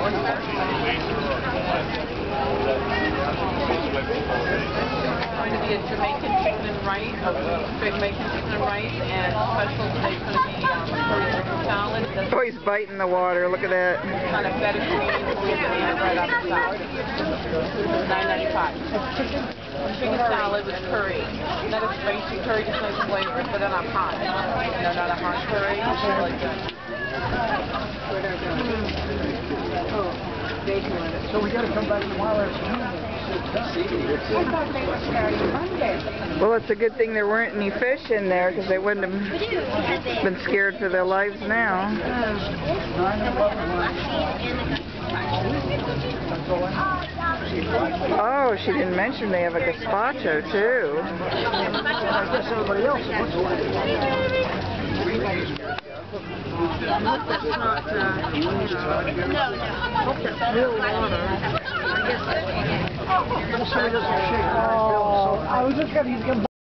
going to be a Jamaican chicken and rice, a Jamaican chicken and rice, and special today is going to be um, curry chicken salad. That's Oh, he's biting the water. Look at that. kind of fettuccine with the right the side. Nine ninety five. Chicken salad with curry. Not a spicy curry, just nice flavor, but not hot. No, not a hot curry. Like that. So we gotta come back tomorrow. Well, it's a good thing there weren't any fish in there because they wouldn't have been scared for their lives now. Oh, she didn't mention they have a gazpacho too. Uh, you know, hope that's real water. I guess. Oh, I was just he's gonna